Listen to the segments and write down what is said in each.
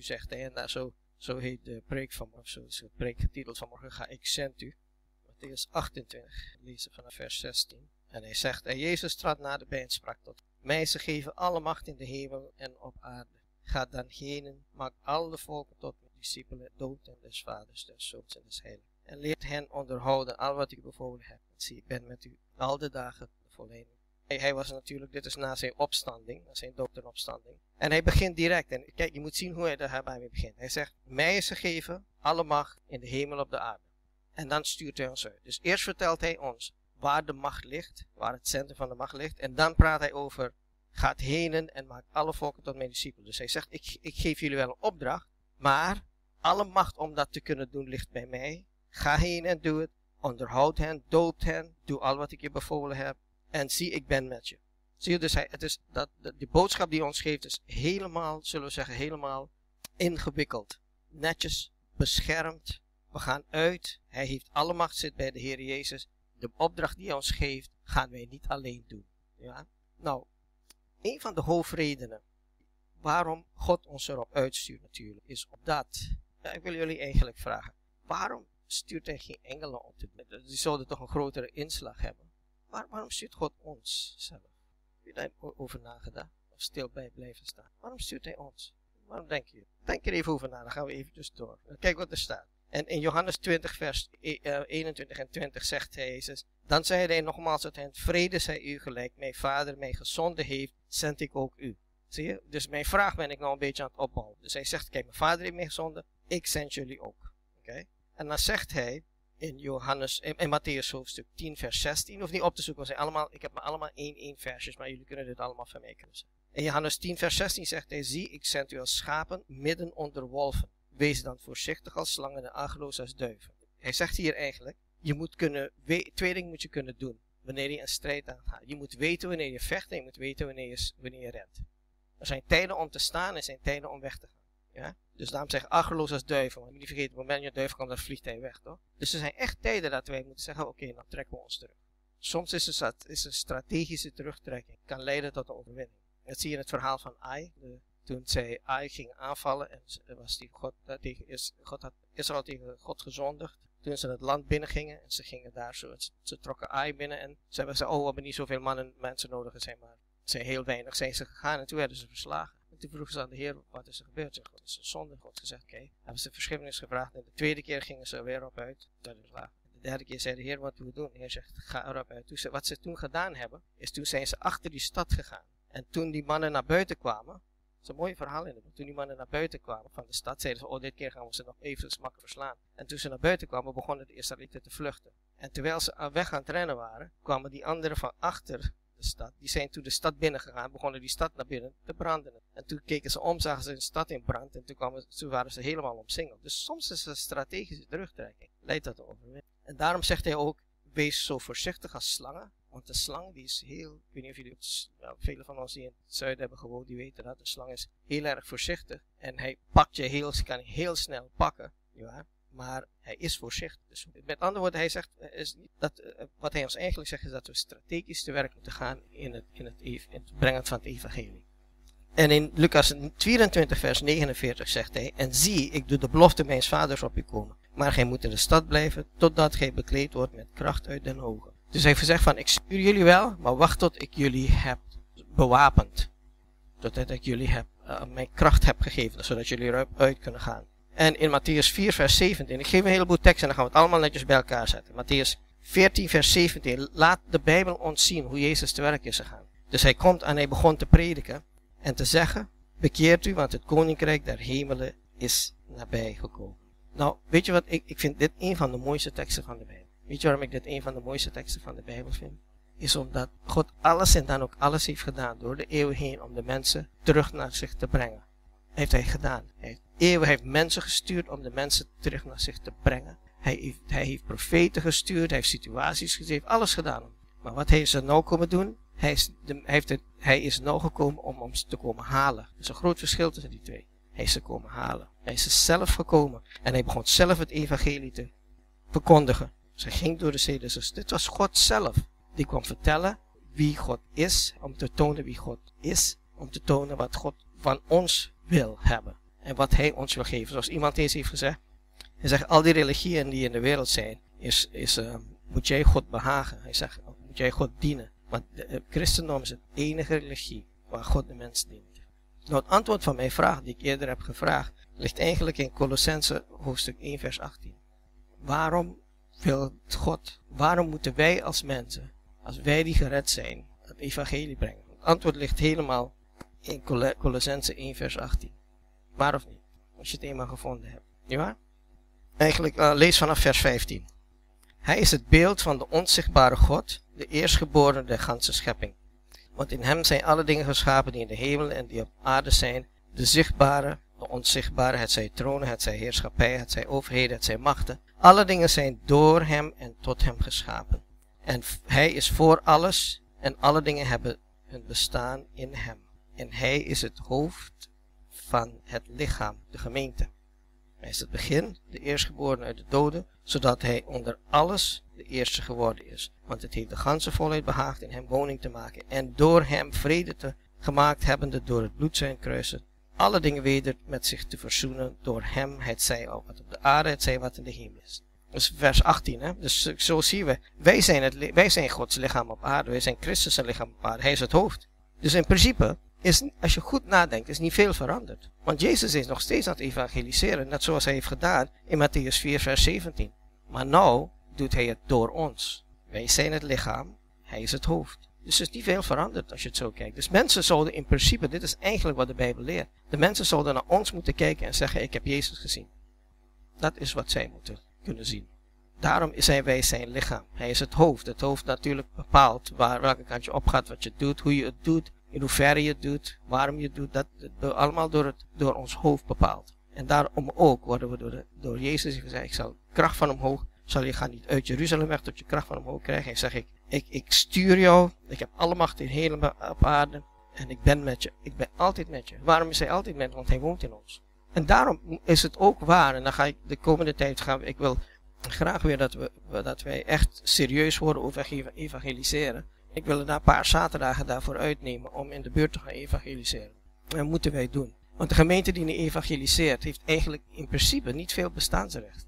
u, zegt. En daar zo, zo heet de preek van, of zo is de preek getiteld vanmorgen, ga ik zend u. Matthäus 28, lezen vanaf vers 16. En hij zegt, en Jezus trad naderbij en sprak tot mij, ze geven alle macht in de hemel en op aarde. Ga dan heen, maak alle volken tot mijn discipelen, dood en des vaders, des zoons en des heiligen. En leert hen onderhouden al wat ik bevolen heb. Zie, ik ben met u al de dagen de hij was natuurlijk, dit is na zijn opstanding, na zijn dood en hij begint direct. En kijk, je moet zien hoe hij daarbij begint. Hij zegt, mij is gegeven alle macht in de hemel op de aarde. En dan stuurt hij ons uit. Dus eerst vertelt hij ons waar de macht ligt, waar het centrum van de macht ligt. En dan praat hij over, gaat heen en maakt alle volken tot mijn discipelen. Dus hij zegt, ik, ik geef jullie wel een opdracht, maar alle macht om dat te kunnen doen ligt bij mij. Ga heen en doe het. Onderhoud hen, doop hen, doe al wat ik je bevolen heb. En zie, ik ben met je. Zie je, dus hij, het is dat, de, die boodschap die hij ons geeft is helemaal, zullen we zeggen, helemaal ingewikkeld. Netjes, beschermd. We gaan uit. Hij heeft alle macht zit bij de Heer Jezus. De opdracht die hij ons geeft, gaan wij niet alleen doen. Ja? Nou, een van de hoofdredenen waarom God ons erop uitstuurt natuurlijk, is op dat. Ja, ik wil jullie eigenlijk vragen. Waarom stuurt hij geen engelen op? Die zouden toch een grotere inslag hebben. Waarom stuurt God ons zelf? Heb je daar over nagedacht? Of stil bij blijven staan? Waarom stuurt hij ons? Waarom denk je? Denk er even over na, dan gaan we even dus door. Kijk wat er staat. En in Johannes 20, vers 21 e- eh, en 20 zegt hij Jezus, dan zei hij nogmaals tot hen, vrede zij u gelijk, mijn vader mij gezonden heeft, zend ik ook u. Zie je? Dus mijn vraag ben ik nou een beetje aan het opbouwen. Dus hij zegt, kijk, mijn vader heeft mij gezonden, ik zend jullie ook. Oké? En dan zegt hij, in Johannes, in, in Matthäus hoofdstuk 10, vers 16. Of niet op te zoeken, want allemaal, ik heb maar allemaal één, één versjes, maar jullie kunnen dit allemaal van mij kruisen. In Johannes 10, vers 16 zegt hij, zie, ik zend u als schapen midden onder wolven. Wees dan voorzichtig als slangen en argeloos als duiven. Hij zegt hier eigenlijk, je moet kunnen, twee dingen moet je kunnen doen wanneer je een strijd aangaat. Je moet weten wanneer je vecht en je moet weten wanneer je, wanneer je rent. Er zijn tijden om te staan en er zijn tijden om weg te gaan. Ja? Dus daarom zeg achterloos als duivel. Want niet vergeten, op het moment dat je duivel komt, dan vliegt hij weg, toch? Dus er zijn echt tijden dat wij moeten zeggen, oké, dan trekken we ons terug. Soms is een, is een strategische terugtrekking, kan leiden tot een overwinning. Dat zie je in het verhaal van Ai. De, toen zij Ai ging aanvallen en was die God, uh, tegen, is, God had Israël tegen God gezondigd. Toen ze het land binnengingen en ze gingen daar zo, ze trokken Ai binnen en ze hebben gezegd, oh we hebben niet zoveel mannen, mensen nodig, zijn maar, zijn heel weinig, zijn ze gegaan en toen werden ze verslagen toen vroegen ze aan de Heer, wat is er gebeurd? Zeg, wat is er zonde? God gezegd, oké. Hebben ze verschiftenis gevraagd. En de tweede keer gingen ze weer op uit. Dat is waar. De derde keer zei de Heer, wat we doen? De Heer zegt, ga erop uit. Toen wat ze toen gedaan hebben, is toen zijn ze achter die stad gegaan. En toen die mannen naar buiten kwamen, dat is een mooi verhaal in de. Toen die mannen naar buiten kwamen van de stad, zeiden ze, oh, dit keer gaan we ze nog even makkelijk verslaan. En toen ze naar buiten kwamen, begonnen de Israëlieten te vluchten. En terwijl ze weg aan het rennen waren, kwamen die anderen van achter stad. Die zijn toen de stad binnengegaan, begonnen die stad naar binnen te branden. En toen keken ze om, zagen ze een stad in brand en toen, kwamen, waren ze helemaal omsingeld. Dus soms is een strategische terugtrekking, leidt dat overwinning. En daarom zegt hij ook, wees zo voorzichtig als slangen. Want de slang die is heel, ik weet niet of jullie, velen van ons die in het zuiden hebben gewoond, die weten dat. De slang is heel erg voorzichtig en hij pakt je heel, kan heel snel pakken. Ja maar hij is voorzichtig. Dus met andere woorden, hij zegt, eh, is dat, eh, wat hij ons eigenlijk zegt, is dat we strategisch te werk moeten gaan in het, in het, brengen van het evangelie. En in Lucas 24, vers 49 zegt hij, En zie, ik doe de belofte mijns vaders op u komen. Maar gij moet in de stad blijven, totdat gij bekleed wordt met kracht uit den hoge. Dus hij zegt van, ik stuur jullie wel, maar wacht tot ik jullie heb bewapend. Totdat ik jullie heb, mijn kracht heb gegeven, zodat jullie eruit uit kunnen gaan. En in Matthäus 4, vers 17. Ik geef een heleboel teksten en dan gaan we het allemaal netjes bij elkaar zetten. Matthäus 14, vers 17. Laat de Bijbel ons zien hoe Jezus te werk is gegaan. Dus hij komt en hij begon te prediken en te zeggen: Bekeert u, want het koninkrijk der hemelen is nabij gekomen. Nou, weet je wat? Ik, ik vind dit een van de mooiste teksten van de Bijbel. Weet je waarom ik dit een van de mooiste teksten van de Bijbel vind? Is omdat God alles en dan ook alles heeft gedaan door de eeuw heen om de mensen terug naar zich te brengen. Heeft hij gedaan. Hij heeft eeuwen heeft mensen gestuurd om de mensen terug naar zich te brengen. Hij heeft, hij heeft profeten gestuurd, hij heeft situaties heeft alles gedaan. Maar wat heeft ze nou komen doen? Hij is, heeft het, hij is nou gekomen om ons te komen halen. Er is een groot verschil tussen die twee. Hij is ze komen halen. Hij is zelf gekomen. En hij begon zelf het evangelie te verkondigen. Ze ging door de zee. Dus dit was God zelf. Die kwam vertellen wie God is. Om te tonen wie God is. Om te tonen wat God van ons wil hebben. en wat hij ons wil geven. Zoals iemand eens heeft gezegd. Hij zegt, al die religieën die in de wereld zijn, is, is, uh, moet jij God behagen. Hij zegt, moet jij God dienen. Want het christendom is het enige religie waar God de mens dient. Nou, het antwoord van mijn vraag, die ik eerder heb gevraagd, ligt eigenlijk in Colossense hoofdstuk 1, vers 18. Waarom wil God, waarom moeten wij als mensen, als wij die gered zijn, het evangelie brengen? Het antwoord ligt helemaal in Colossense 1, vers 18. Waar of niet? Als je het eenmaal gevonden hebt. Ja? Eigenlijk, uh, lees vanaf vers 15. Hij is het beeld van de onzichtbare God, de eerstgeborene der ganse schepping. Want in hem zijn alle dingen geschapen die in de hemel en die op aarde zijn, de zichtbare, de onzichtbare, het zij tronen, het zij heerschappij, het zij overheden, het zij machten. Alle dingen zijn door hem en tot hem geschapen. En hij is voor alles en alle dingen hebben hun bestaan in hem. En hij is het hoofd van het lichaam, de gemeente. Hij is het begin, de eerstgeboren uit de doden, zodat hij onder alles de eerste geworden is. Want het heeft de ganse volheid behaagd in hem woning te maken en door hem vrede te gemaakt hebbende door het bloed zijn kruisen, alle dingen weder met zich te verzoenen door hem, het zij wat op de aarde, het zij wat in de hemel is. Dus vers 18, hè? Dus zo zien we, wij zijn, het, wij zijn Gods lichaam op aarde, wij zijn Christus lichaam op aarde, hij is het hoofd. Dus in principe is, als je goed nadenkt, is niet veel veranderd. Want Jezus is nog steeds aan het evangeliseren, net zoals hij heeft gedaan in Matthäus 4, vers 17. Maar nou doet hij het door ons. Wij zijn het lichaam, hij is het hoofd. Dus er is niet veel veranderd als je het zo kijkt. Dus mensen zouden in principe, dit is eigenlijk wat de Bijbel leert. De mensen zouden naar ons moeten kijken en zeggen, ik heb Jezus gezien. Dat is wat zij moeten kunnen zien. Daarom zijn wij zijn lichaam. Hij is het hoofd. Het hoofd natuurlijk bepaalt waar, welke kant je opgaat, wat je doet, hoe je het doet, in hoeverre je het doet, waarom je het doet. Dat, dat allemaal door, het, door ons hoofd bepaald. En daarom ook worden we door, door Jezus gezegd, ik zal kracht van omhoog, zal je gaan niet uit Jeruzalem weg tot je kracht van omhoog krijgen. En zeg ik, ik, stuur jou, ik heb alle macht in hele op aarde en ik ben met je. Ik ben altijd met je. Waarom is hij altijd met? Want hij woont in ons. En daarom is het ook waar, en dan ga ik de komende tijd gaan, ik wil graag weer dat, we, dat wij echt serieus worden over evangeliseren. Ik wil er daar een paar zaterdagen daarvoor uitnemen om in de buurt te gaan evangeliseren. Dat moeten wij doen. Want de gemeente die nu evangeliseert, heeft eigenlijk in principe niet veel bestaansrecht.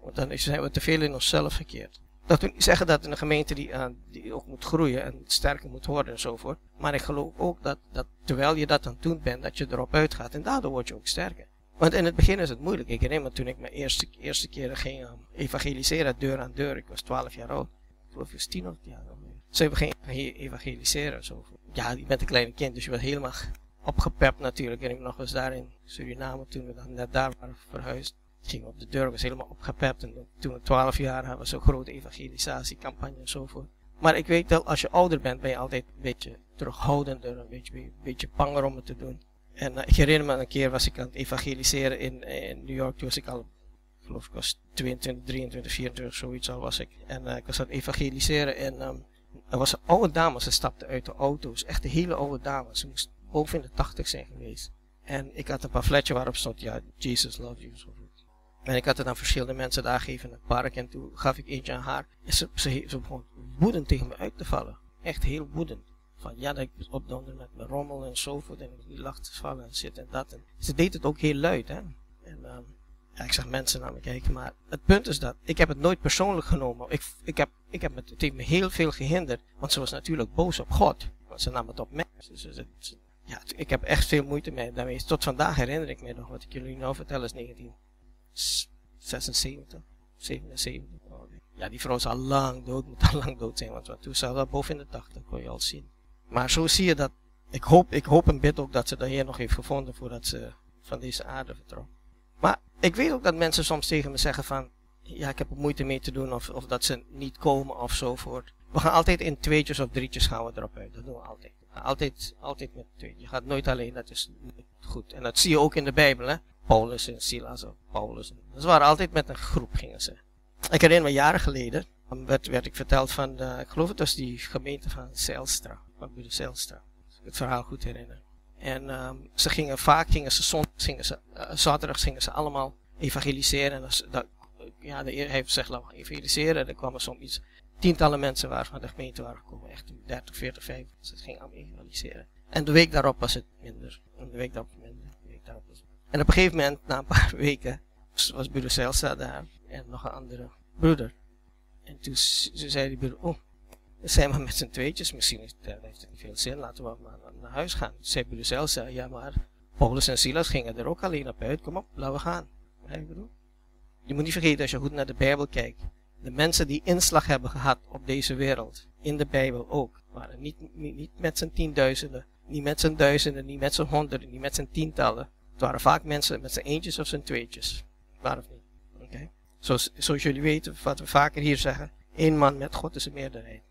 Want dan zijn we te veel in onszelf gekeerd. Dat wil niet zeggen dat een gemeente die, uh, die ook moet groeien en sterker moet worden enzovoort. Maar ik geloof ook dat, dat terwijl je dat aan het doen bent, dat je erop uitgaat. En daardoor word je ook sterker. Want in het begin is het moeilijk. Ik herinner me toen ik mijn eerste, eerste keer ging evangeliseren, deur aan deur. Ik was 12 jaar oud. Ik geloof ik was 10 of jaar geen evangeliseren. Zo. Ja, je bent een klein kind, dus je bent helemaal opgepept natuurlijk. En ik nog eens daar in Suriname, toen we dan net daar waren verhuisd. Ging op de deur, was helemaal opgepept. En toen we 12 jaar hadden we zo'n grote evangelisatiecampagne enzovoort. Maar ik weet dat als je ouder bent, ben je altijd een beetje terughoudender, een beetje, een beetje banger om het te doen. En uh, ik herinner me een keer was ik aan het evangeliseren in, in New York. Toen was ik al, geloof ik was 22, 23, 24, zoiets al was ik. En uh, ik was aan het evangeliseren en um, er was een oude dame, ze stapte uit de auto's. Echt een hele oude dame. Ze moest boven in de 80 zijn geweest. En ik had een pamfletje waarop stond, ja, Jesus loves you. En ik had het aan verschillende mensen daar gegeven in het park. En toen gaf ik eentje aan haar. En ze, ze, begon woedend tegen me uit te vallen. Echt heel woedend. Van ja, dat ik opdonder met mijn rommel en zo voort. En die te vallen en zit en dat. En ze deed het ook heel luid, hè. En um, ja, ik zag mensen naar me kijken. Maar het punt is dat, ik heb het nooit persoonlijk genomen. Ik, ik heb, ik heb het, het heeft me heel veel gehinderd. Want ze was natuurlijk boos op God. Want ze nam het op mij. Ja, ik heb echt veel moeite mee daarmee. Tot vandaag herinner ik me nog wat ik jullie nou vertel is 1976, 77. Ja, die vrouw is al lang dood, moet al lang dood zijn, want toen zat dat boven in de 80, kon je al zien. Maar zo zie je dat, ik hoop, ik hoop en bid ook dat ze de Heer nog heeft gevonden voordat ze van deze aarde vertrok. Maar ik weet ook dat mensen soms tegen me zeggen van, ja, ik heb er moeite mee te doen, of, of dat ze niet komen of zo voort. We gaan altijd in tweetjes of drietjes gaan we erop uit, dat doen we altijd. Altijd, altijd met twee. Je gaat nooit alleen, dat is goed. En dat zie je ook in de Bijbel, hè. Paulus en Silas, of Paulus. Ze waren altijd met een groep, gingen ze. Ik herinner me jaren geleden, werd, werd ik verteld van, de, ik geloof het was die gemeente van Zijlstra, van de Zijlstra. Als ik het verhaal goed herinner. En um, ze gingen vaak, gingen ze zondags, gingen ze, uh, zaterdags gingen ze allemaal evangeliseren. En dat, ja, de Heer heeft gezegd, laten evangeliseren. En er kwamen soms iets tientallen mensen waar van de gemeente waren gekomen. Echt 30, 40, 50. Dus het ging allemaal evangeliseren. En de week daarop was het minder. En de week daarop minder. De week daarop was. En op een gegeven moment, na een paar weken, was broeder Celsa daar en nog een andere broeder. En toen zei die broeder, oh, zijn maar met z'n tweetjes, misschien heeft, heeft het niet veel zin, laten we maar naar huis gaan. Toen zei broeder Celsa, ja maar Paulus en Silas gingen er ook alleen op uit, kom op, laten we gaan. Je moet niet vergeten, als je goed naar de Bijbel kijkt, de mensen die inslag hebben gehad op deze wereld, in de Bijbel ook, waren niet, niet, met z'n tienduizenden, niet met z'n duizenden, niet met z'n honderden, niet met z'n tientallen. Het waren vaak mensen met z'n eentjes of z'n tweetjes. Waar of niet? Zoals, zoals jullie weten, wat we vaker hier zeggen, één man met God is een meerderheid.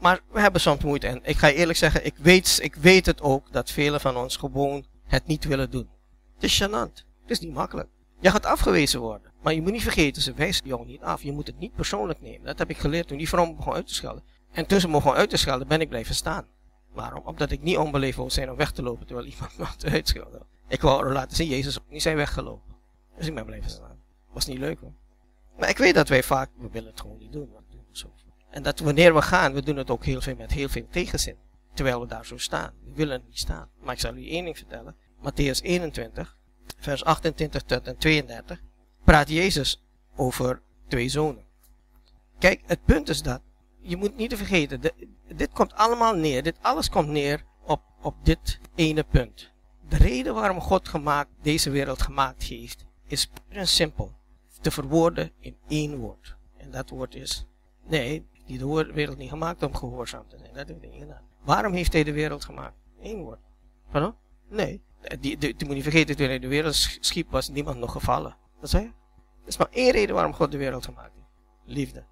Maar we hebben soms moeite. En ik ga je eerlijk zeggen, ik weet, ik weet het ook dat velen van ons gewoon het niet willen doen. Het is gênant. Het is niet makkelijk. Je gaat afgewezen worden. Maar je moet niet vergeten, ze wijzen jou niet af. Je moet het niet persoonlijk nemen. Dat heb ik geleerd toen die vrouw begon uit te schelden. En tussen me begon uit te schelden, ben ik blijven staan. Waarom? Omdat ik niet onbeleefd wil zijn om weg te lopen terwijl iemand me uit uitschelden. Ik wou laten zien, Jezus niet zijn weggelopen. Dus ik ben blijven staan. Was niet leuk hoor. Maar ik weet dat wij vaak, we willen het gewoon niet doen. doen zo. En dat wanneer we gaan, we doen het ook heel veel met heel veel tegenzin. Terwijl we daar zo staan. We willen niet staan. Maar ik zal u één ding vertellen. Matthäus 21, vers 28 tot en 32, praat Jezus over twee zonen. Kijk, het punt is dat, je moet niet vergeten, dit komt allemaal neer, dit alles komt neer op, op dit ene punt. De reden waarom God gemaakt, deze wereld gemaakt heeft, is puur en simpel te verwoorden in één woord. En dat woord is, nee, die de wereld niet gemaakt om gehoorzaam te zijn. Dat heeft hij niet gedaan. Waarom heeft hij de wereld gemaakt? Eén woord. Pardon? Nee, die, die, die moet niet vergeten, toen hij de wereld schiep, was niemand nog gevallen. Dat zei je? Er is maar één reden waarom God de wereld gemaakt heeft. Liefde.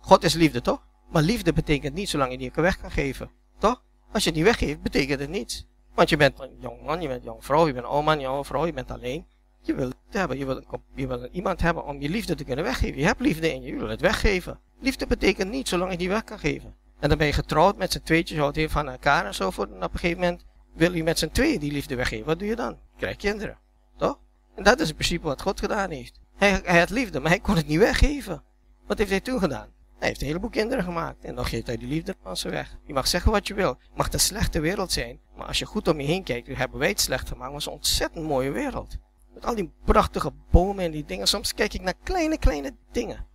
God is liefde, toch? Maar liefde betekent niet zolang je die weg kan geven. Toch? Als je niet weggeeft, betekent het niets. Want je bent een jong man, je bent een jong vrouw, je bent een oude man, jonge vrouw, je bent alleen. Je wil het hebben, je wil, je iemand hebben om je liefde te kunnen weggeven. Je hebt liefde je, je wil het weggeven. Liefde betekent niet zolang je die weg kan geven. En dan ben je getrouwd met z'n tweetjes, houdt heel van elkaar en zo voort. En op een gegeven moment wil je met z'n tweeën die liefde weggeven. Wat doe je dan? Je krijgt kinderen. Toch? En dat is in principe wat God gedaan heeft. Hij, hij had liefde, maar hij kon het niet weggeven. Wat heeft hij toen gedaan? Hij heeft een heleboel kinderen gemaakt. En dan geeft hij die liefde aan ze weg. Je mag zeggen wat je wil. Mag een slechte wereld zijn. Maar als je goed om je heen kijkt, hebben wij het slecht gemaakt. Maar het is een ontzettend mooie wereld. Met al die prachtige bomen en die dingen. Soms kijk ik naar kleine, kleine dingen.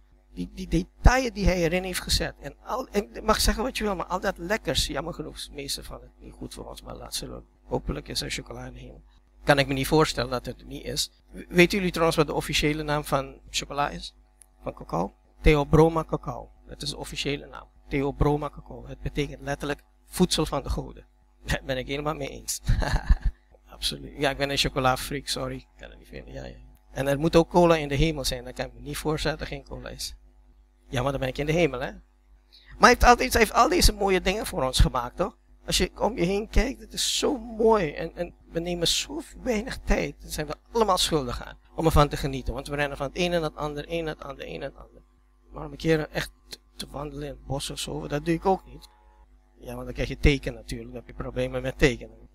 Die, die die hij erin heeft gezet. En, al, en mag zeggen wat je wil, maar al dat lekkers. Jammer genoeg is het meeste van het niet goed voor ons. Maar laat zullen. Hopelijk is er chocola in de hemel. Kan ik me niet voorstellen dat het niet is. Weten jullie trouwens wat de officiële naam van chocola is? Van cacao? Theobroma cacao. Dat is de officiële naam. Theobroma cacao. Het betekent letterlijk voedsel van de goden. Daar ben ik helemaal mee eens. Absoluut. Ja, ik ben een chocolafreak, sorry. Ik kan het niet vinden. Ja, ja. En er moet ook cola in de hemel zijn. Dan kan ik me niet voorstellen dat er geen cola is. Ja, maar dan ben ik in de hemel, hè. Maar hij heeft, altijd, hij heeft al deze mooie dingen voor ons gemaakt, toch? Als je om je heen kijkt, het is zo mooi. En, en we nemen zo weinig tijd. Daar zijn we allemaal schuldig aan. Om ervan te genieten. Want we rennen van het een en het ander, een en het ander, een en het ander. Maar om een keer echt te wandelen in het bos of zo, dat doe ik ook niet. Ja, want dan krijg je teken natuurlijk. Dan heb je problemen met tekenen.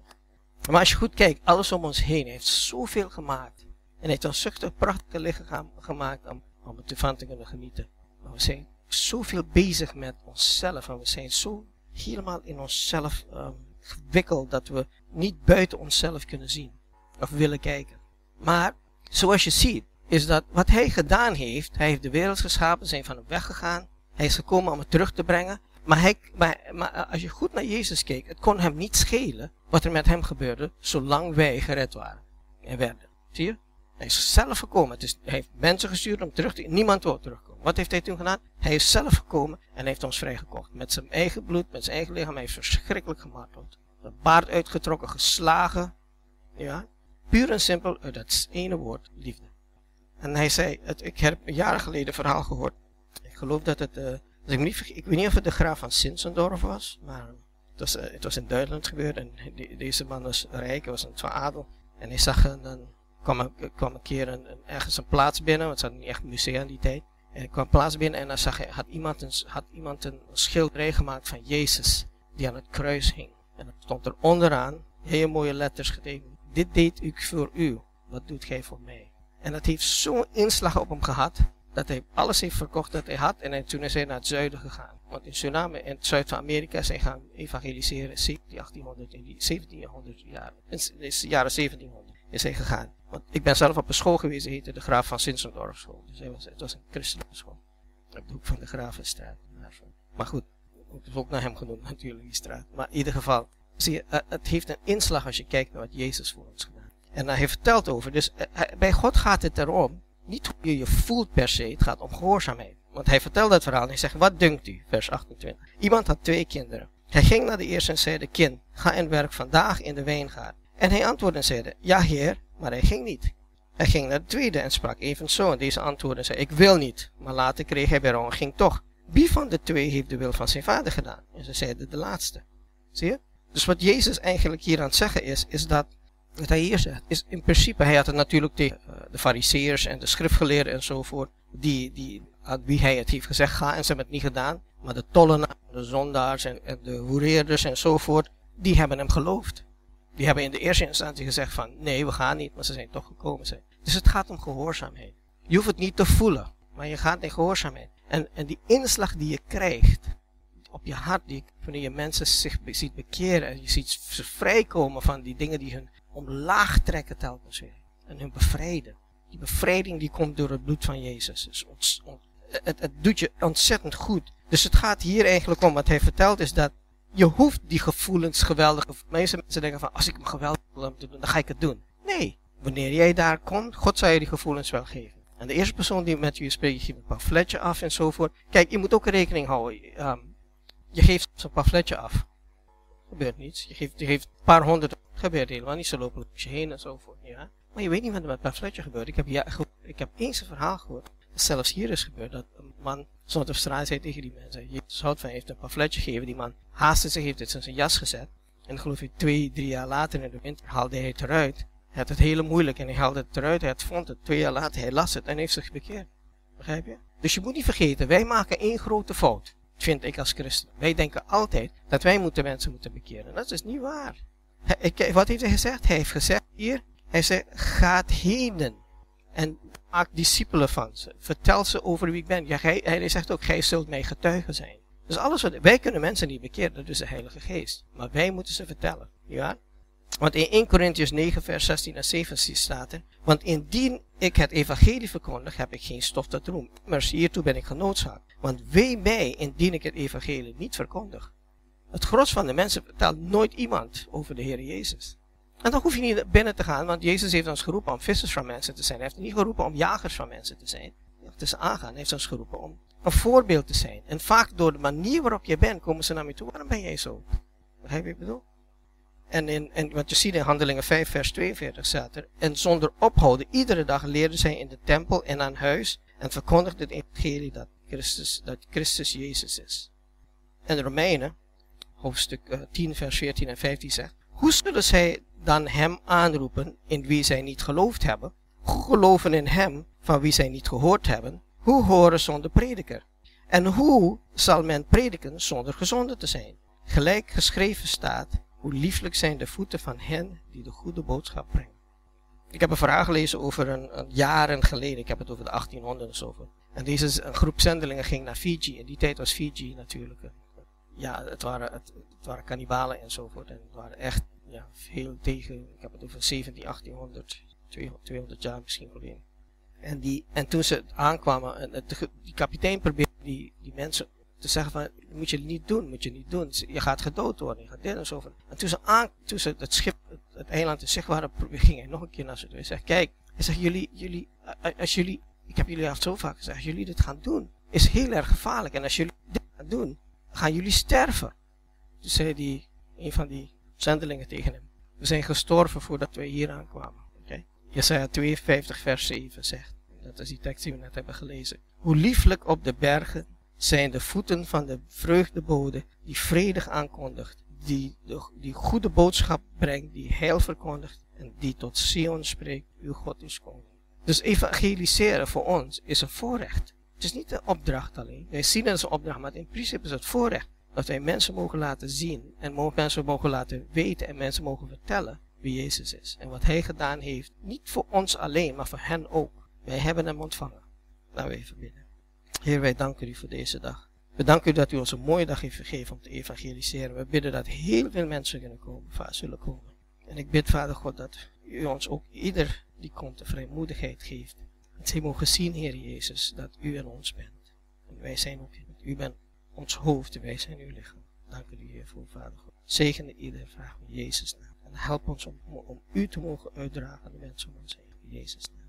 Maar als je goed kijkt, alles om ons heen heeft zoveel gemaakt. En heeft ons zuchtig prachtige lichaam gemaakt om, om ervan te kunnen genieten. Maar we zijn zoveel bezig met onszelf. En we zijn zo helemaal in onszelf um, gewikkeld dat we niet buiten onszelf kunnen zien. Of willen kijken. Maar, zoals je ziet, is dat wat hij gedaan heeft, hij heeft de wereld geschapen, zijn van hem weggegaan. Hij is gekomen om het terug te brengen. Maar, hij, maar, maar als je goed naar Jezus keek, het kon hem niet schelen wat er met hem gebeurde, zolang wij gered waren en werden. Zie je? Hij is zelf gekomen. Hij heeft mensen gestuurd om terug te... Niemand wil terugkomen. Wat heeft hij toen gedaan? Hij is zelf gekomen en heeft ons vrijgekocht. Met zijn eigen bloed, met zijn eigen lichaam. Hij heeft verschrikkelijk gemarteld. De baard uitgetrokken, geslagen. Ja? Puur en simpel uit dat ene woord, liefde. En hij zei, ik heb jaren geleden een verhaal gehoord. Ik geloof dat het, uh, ik, niet, ik weet niet of het de graaf van Sinsendorf was, maar het was, uh, het was in Duitsland gebeurd. En deze man was rijk, was een van adel. En hij zag een, dan kwam, een keer een, een, ergens een plaats binnen, want ze niet echt musea in die tijd. En ik kwam plaats binnen en dan zag hij, had iemand een, had iemand een schilderij gemaakt van Jezus, die aan het kruis hing. En dat stond er onderaan, hele mooie letters getekend. Dit deed ik voor u, wat doet gij voor mij? En dat heeft zo'n inslag op hem gehad, dat hij alles heeft verkocht dat hij had en toen is hij naar het zuiden gegaan. Want in Suriname en het zuid van Amerika zijn gaan evangeliseren 1800 in die 1700 jaren. In de jaren 1700 is hij gegaan. Want ik ben zelf op een school geweest, heette de Graaf van Sinsendorf school. Dus het was een christelijke school. Op de hoek van de Gravenstraat. Maar goed, het is ook naar hem genoemd natuurlijk, die straat. Maar in ieder geval, zie je, eh, het heeft een inslag als je kijkt naar wat Jezus voor ons gedaan. En hij vertelt over, dus eh, bij God gaat het erom, niet hoe je je voelt per se, het gaat om gehoorzaamheid. Want hij vertelt dat verhaal en hij zegt, wat dunkt u? Vers 28. Iemand had twee kinderen. Hij ging naar de eerste en zei, kind, ga en werk vandaag in de wijngaard. En hij antwoordde en zei, ja heer, maar hij ging niet. Hij ging naar de tweede en sprak evenzo. En deze antwoordde en zei, ik wil niet. Maar later kreeg hij weer en ging toch. Wie van de twee heeft de wil van zijn vader gedaan? En ze zeiden de laatste. Zie je? Dus wat Jezus eigenlijk hier aan het zeggen is, is dat, wat hij hier zegt, is in principe, hij had het natuurlijk tegen uh, de fariseërs en de schriftgeleerden enzovoort, die, die, aan wie hij het heeft gezegd, ga, en ze hebben het niet gedaan. Maar de tollenaars, de zondaars en, en de hoereerders enzovoort, die hebben hem geloofd. Die hebben in de eerste instantie gezegd van, nee, we gaan niet, maar ze zijn toch gekomen. Zijn. Dus het gaat om gehoorzaamheid. Je hoeft het niet te voelen, maar je gaat in gehoorzaamheid. En, en die inslag die je krijgt op je hart, die, wanneer je mensen zich ziet bekeren en je ziet ze vrijkomen van die dingen die hun omlaag trekken telkens weer. En hun bevrijden. Die bevrijding die komt door het bloed van Jezus. Het, het doet je ontzettend goed. Dus het gaat hier eigenlijk om, wat hij vertelt is dat je hoeft die gevoelens geweldig. Meeste mensen denken van, als ik me geweldig wil doen, dan ga ik het doen. Nee, wanneer jij daar komt, God zal je die gevoelens wel geven. En de eerste persoon die met je spreekt, geeft een pamfletje af en zo voort. Kijk, je moet ook rekening houden. Um, je geeft zo'n pamfletje af. Gebeurt niets. Je geeft, je een paar honderd. Gebeurt helemaal niet. Ze lopen op je heen en zo voort. Ja. Maar je weet niet wat er met het pamfletje gebeurt. Ik heb, ja, ik heb eens een verhaal gehoord. Zelfs hier is gebeurd dat een man stond op straat zei tegen die mensen. Je houdt van heeft een pamfletje gegeven. Die man haastte zich, heeft het in zijn jas gezet. En geloof ik twee, drie jaar later in de winter haalde hij het eruit. Hij had het hele moeilijk en hij haalde het eruit. Hij vond het twee jaar later. Hij las het en heeft zich bekeerd. Begrijp je? Dus je moet niet vergeten, wij maken één grote fout. Vind ik als christen. Wij denken altijd dat wij moeten mensen moeten bekeren. Dat is niet waar. Wat heeft hij gezegd? Hij heeft gezegd hier, hij zegt, gaat heden en maak discipelen van ze. Vertel ze over wie ik ben. Ja, hij, hij zegt ook, gij zult mij getuigen zijn. Dus alles wat, wij kunnen mensen niet bekeren, dat is de Heilige Geest. Maar wij moeten ze vertellen. Ja? Want in 1 Corinthians 9 vers 16 en 17 staat er, want indien ik het evangelie verkondig, heb ik geen stof tot roem. Maar hiertoe ben ik genoodzaakt. Want wee mij indien ik het evangelie niet verkondig. Het gros van de mensen vertelt nooit iemand over de Heer Jezus. En dan hoef je niet binnen te gaan, want Jezus heeft ons geroepen om vissers van mensen te zijn. Hij heeft niet geroepen om jagers van mensen te zijn. Het is aangaan. Hij heeft ons geroepen om een voorbeeld te zijn. En vaak door de manier waarop je bent, komen ze naar me toe. Waarom ben jij zo? Je wat ik bedoel? En, in, en wat je ziet in Handelingen 5, vers 42 staat er. En zonder ophouden, iedere dag leerden zij in de tempel en aan huis. En verkondigden het evangelie dat Christus, dat Christus Jezus is. En Romeinen, hoofdstuk 10, eh, vers 14 en 15 zegt. Hoe zullen zij dan hem aanroepen in wie zij niet geloofd hebben? Geloven in hem van wie zij niet gehoord hebben? Hoe horen zonder prediker? En hoe zal men prediken zonder gezonde te zijn? Gelijk geschreven staat, hoe lieflijk zijn de voeten van hen die de goede boodschap brengen. Ik heb een verhaal gelezen over een, jaren geleden. Ik heb het over de 1800 of zo. En deze een groep zendelingen ging naar Fiji. In die tijd was Fiji natuurlijk. Ja, het waren, het, het waren kannibalen enzovoort. En het waren echt ja, veel tegen. Ik heb het over 17, 1800, 200, 200 jaar misschien geleden. En, die, en toen ze aankwamen, en die kapitein probeerde die, die mensen te zeggen van, moet je niet doen, moet je niet doen. Je gaat gedood worden, je gaat dit en zo. En toen ze, aan, toen ze het schip, het, eiland in zich waren, ging hij nog een keer naar ze toe. Hij zegt, kijk, hij zegt, jullie, jullie, als jullie, ik heb jullie al zo vaak gezegd, als jullie dit gaan doen, is heel erg gevaarlijk. En als jullie dit gaan doen, gaan jullie sterven. Toen zei die, een van die zendelingen tegen hem, we zijn gestorven voordat wij hier aankwamen. Okay? Jesaja 52 vers 7 zegt, dat is die tekst die we net hebben gelezen. Hoe lieflijk op de bergen zijn de voeten van de vreugdebode die vredig aankondigt, die de, die goede boodschap brengt, die heil verkondigt en die tot Sion spreekt, uw God is koning. Dus evangeliseren voor ons is een voorrecht. Het is niet een opdracht alleen. Wij zien het als een opdracht, maar in principe is het voorrecht. Dat wij mensen mogen laten zien en mensen mogen laten weten en mensen mogen vertellen wie Jezus is. En wat Hij gedaan heeft, niet voor ons alleen, maar voor hen ook. Wij hebben Hem ontvangen. Laten we even bidden. Heer, wij danken u voor deze dag. We danken u dat u ons een mooie dag heeft gegeven om te evangeliseren. We bidden dat heel veel mensen kunnen komen, zullen komen. En ik bid, Vader God, dat u ons ook ieder die komt de vrijmoedigheid geeft. Dat zij mogen zien, Heer Jezus, dat u in ons bent. En wij zijn ook, u bent ons hoofd wij zijn uw lichaam. Dank u, Heer, voor Vader God. Zegene ieder, vraag in Jezus naam. En help ons om, om u te mogen uitdragen aan de mensen om ons heen. Jezus naam.